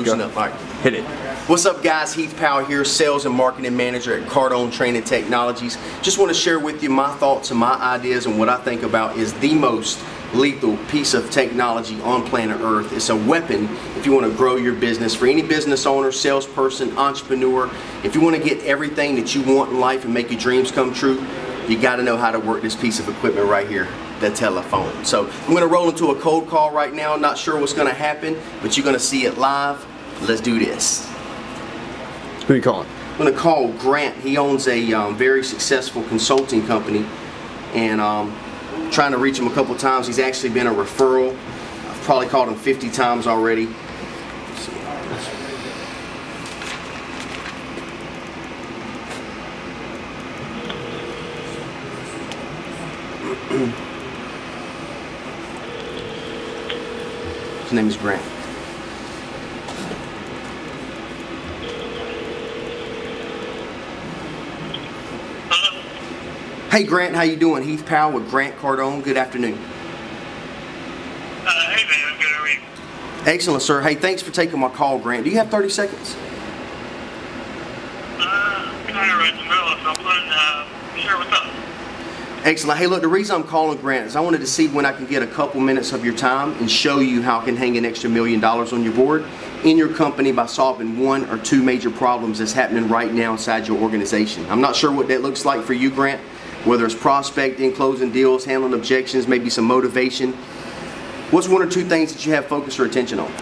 Loosen up. All right. Hit it. What's up, guys? Heath Powell here, Sales and Marketing Manager at Cardone Training Technologies. Just want to share with you my thoughts and my ideas and what I think about is the most lethal piece of technology on planet Earth. It's a weapon if you want to grow your business. For any business owner, salesperson, entrepreneur, if you want to get everything that you want in life and make your dreams come true, you got to know how to work this piece of equipment right here the telephone. So I'm going to roll into a cold call right now. Not sure what's going to happen, but you're going to see it live. Let's do this. Who are you calling? I'm going to call Grant. He owns a um, very successful consulting company, and um, trying to reach him a couple times. He's actually been a referral. I've probably called him 50 times already. His name is Grant. Hey Grant, how you doing? Heath Powell with Grant Cardone. Good afternoon. Uh, hey man, I'm good. How are you? Excellent, sir. Hey, thanks for taking my call, Grant. Do you have 30 seconds? Uh, kind of right in the middle of something. Uh, sure, what's up? Excellent. Hey, look, the reason I'm calling Grant is I wanted to see when I can get a couple minutes of your time and show you how I can hang an extra million dollars on your board in your company by solving one or two major problems that's happening right now inside your organization. I'm not sure what that looks like for you, Grant, whether it's prospecting, closing deals, handling objections, maybe some motivation. What's one or two things that you have focus or attention on? Um,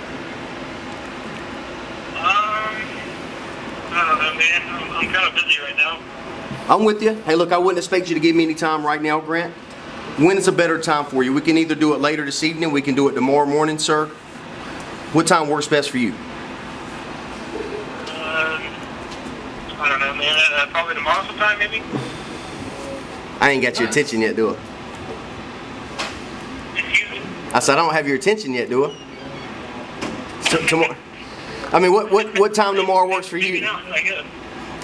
I don't know, man. I'm, I'm kind of busy right now. I'm with you. Hey, look, I wouldn't expect you to give me any time right now, Grant. When is a better time for you? We can either do it later this evening, we can do it tomorrow morning, sir. What time works best for you? Um, I don't know, man. Uh, probably tomorrow sometime, maybe. I ain't got your attention yet, do I? I said I don't have your attention yet, do I? So, tomorrow. I mean, what what what time tomorrow works for you?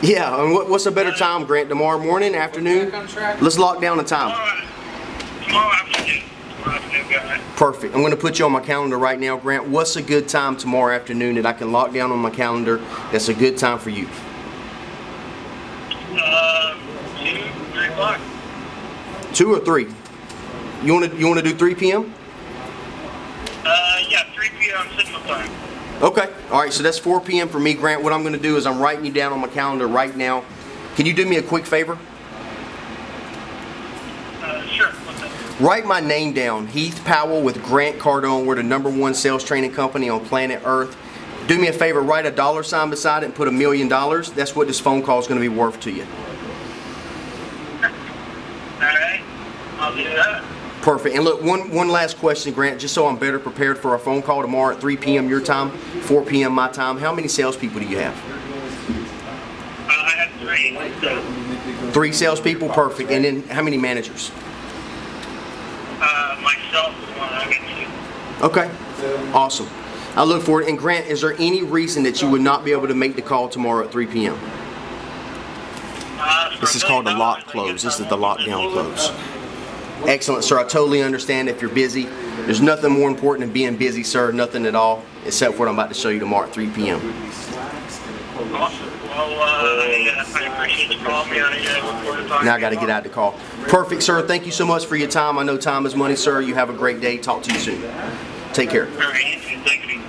Yeah. Mean, what, what's a better time, Grant? Tomorrow morning, afternoon? Let's lock down the time. Perfect. I'm going to put you on my calendar right now, Grant. What's a good time tomorrow afternoon that I can lock down on my calendar? That's a good time for you. Uh, two, three o'clock. Two or three? You want to you want to do 3 p.m.? Uh, yeah, 3 p.m. Central Time. Okay. All right. So that's 4 p.m. for me, Grant. What I'm going to do is I'm writing you down on my calendar right now. Can you do me a quick favor? Uh, sure. Write my name down, Heath Powell with Grant Cardone. We're the number one sales training company on planet Earth. Do me a favor, write a dollar sign beside it and put a million dollars. That's what this phone call is going to be worth to you. All right. I'll do that. Perfect. And look, one, one last question, Grant, just so I'm better prepared for our phone call tomorrow at 3 p.m. your time, 4 p.m. my time. How many salespeople do you have? Uh, I have three. So, Three salespeople? Perfect. And then how many managers? uh, myself is one. I get two. Okay. Awesome. I look forward. And Grant, is there any reason that you would not be able to make the call tomorrow at 3 p.m.? Uh, This is called the lock close. This is the lockdown lose. close. Excellent, sir. I totally understand if you're busy. There's nothing more important than being busy, sir. Nothing at all, except for what I'm about to show you tomorrow at 3 p.m. Awesome. Well, uh, I, uh, appreciate you calling me. I uh, look forward to talking Now I got to get out of the call. Perfect, sir. Thank you so much for your time. I know time is money, sir. You have a great day. Talk to you soon. Take care. All right. Thank you.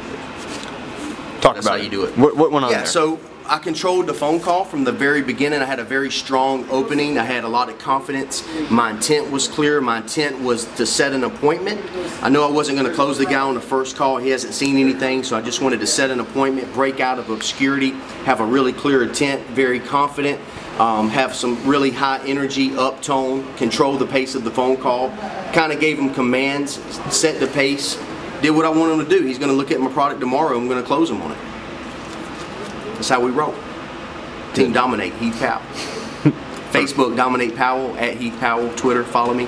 Talk That's about how you do it. What, what went on Yeah, there? so I controlled the phone call from the very beginning. I had a very strong opening. I had a lot of confidence. My intent was clear. My intent was to set an appointment. I know I wasn't going to close the guy on the first call. He hasn't seen anything, so I just wanted to set an appointment, break out of obscurity, have a really clear intent, very confident, um, have some really high energy, uptone, control the pace of the phone call, kind of gave him commands, set the pace, did what I wanted him to do. He's going to look at my product tomorrow. I'm going to close him on it. That's how we roll. Team Dominate, Heath Powell. Facebook, Dominate Powell, at Heath Powell. Twitter, follow me.